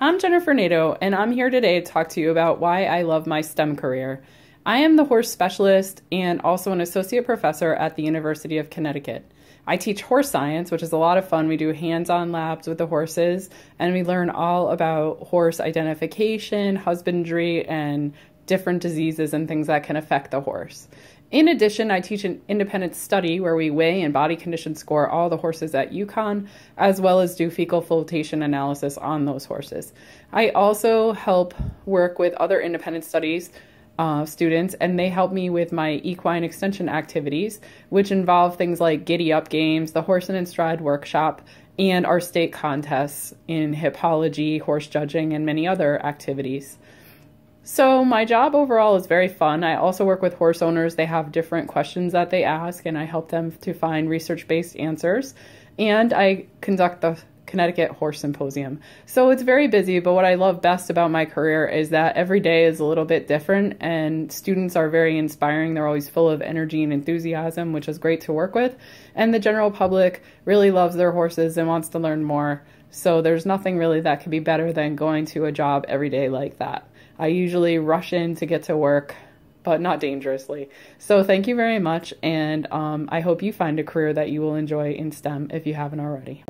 I'm Jennifer Nadeau, and I'm here today to talk to you about why I love my STEM career. I am the horse specialist and also an associate professor at the University of Connecticut. I teach horse science, which is a lot of fun. We do hands on labs with the horses, and we learn all about horse identification, husbandry, and different diseases and things that can affect the horse. In addition, I teach an independent study where we weigh and body condition score all the horses at UConn, as well as do fecal flotation analysis on those horses. I also help work with other independent studies uh, students, and they help me with my equine extension activities, which involve things like giddy up games, the horse and stride workshop, and our state contests in hippology, horse judging, and many other activities. So, my job overall is very fun. I also work with horse owners. They have different questions that they ask, and I help them to find research based answers. And I conduct the Connecticut Horse Symposium. So, it's very busy, but what I love best about my career is that every day is a little bit different, and students are very inspiring. They're always full of energy and enthusiasm, which is great to work with. And the general public really loves their horses and wants to learn more. So, there's nothing really that could be better than going to a job every day like that. I usually rush in to get to work, but not dangerously. So thank you very much, and um, I hope you find a career that you will enjoy in STEM if you haven't already.